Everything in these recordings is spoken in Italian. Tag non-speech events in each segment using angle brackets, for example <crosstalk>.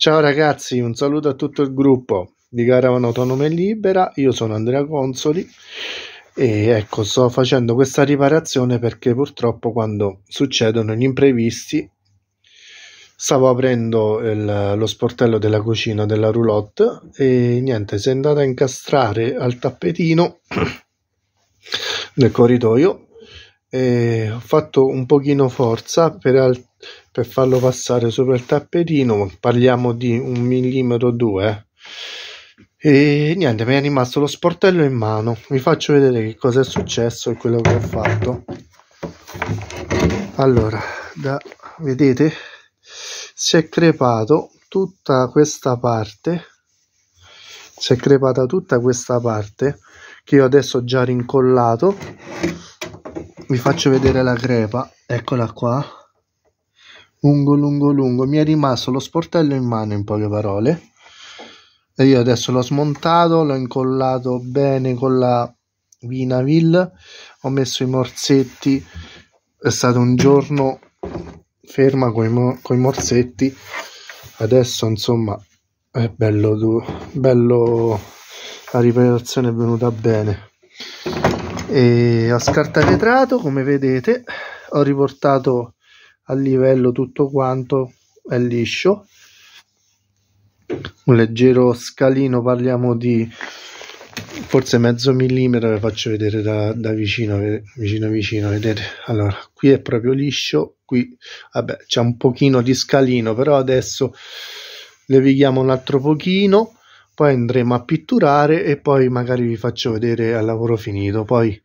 Ciao ragazzi, un saluto a tutto il gruppo di Caravan Autonoma e Libera. Io sono Andrea Consoli e ecco, sto facendo questa riparazione perché purtroppo quando succedono gli imprevisti stavo aprendo il, lo sportello della cucina della roulotte e niente, si è andata a incastrare al tappetino <clears throat> del corridoio e ho fatto un pochino forza per, al- per farlo passare sopra il tappetino parliamo di un millimetro due. E niente mi è rimasto lo sportello in mano. Vi faccio vedere che cosa è successo e quello che ho fatto. Allora da, vedete? Si è crepato tutta questa parte si è crepata tutta questa parte che io adesso ho già rincollato vi faccio vedere la crepa. Eccola qua. Lungo lungo lungo. Mi è rimasto lo sportello in mano in poche parole. E io adesso l'ho smontato l'ho incollato bene con la vinavil. Ho messo i morsetti. È stato un giorno ferma con i morsetti. Adesso insomma è bello bello la riparazione è venuta bene e a scarta vetrato come vedete ho riportato a livello tutto quanto è liscio. Un leggero scalino parliamo di forse mezzo millimetro vi faccio vedere da, da vicino vicino vicino vedete? Allora qui è proprio liscio qui vabbè c'è un pochino di scalino però adesso levighiamo un altro pochino poi andremo a pitturare e poi magari vi faccio vedere al lavoro finito. Poi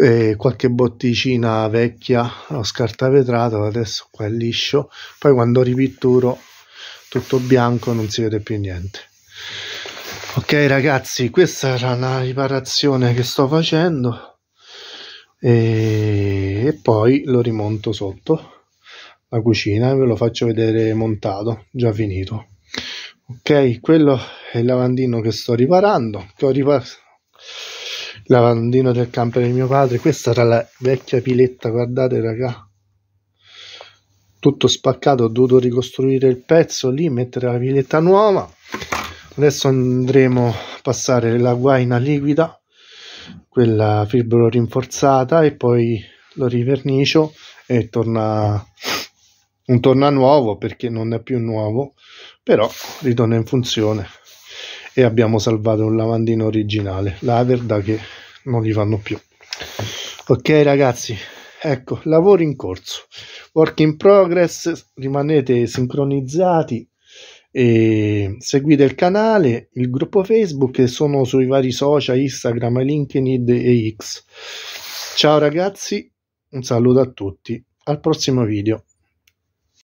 eh, qualche botticina vecchia ho scartavetrato adesso qua è liscio. Poi quando ripitturo tutto bianco non si vede più niente. Ok ragazzi questa era una riparazione che sto facendo. E, e poi lo rimonto sotto la cucina e ve lo faccio vedere montato già finito ok quello è il lavandino che sto riparando che ho riparato lavandino del camper di mio padre. Questa era la vecchia piletta guardate raga. Tutto spaccato ho dovuto ricostruire il pezzo lì mettere la piletta nuova. Adesso andremo a passare la guaina liquida quella fibro rinforzata e poi lo rivernicio e torna un torna nuovo perché non è più nuovo però ritorna in funzione. E abbiamo salvato un lavandino originale la verdad che non li fanno più. Ok ragazzi ecco lavoro in corso. Work in progress rimanete sincronizzati e seguite il canale il gruppo facebook e sono sui vari social instagram linkedin e x. Ciao ragazzi un saluto a tutti. Al prossimo video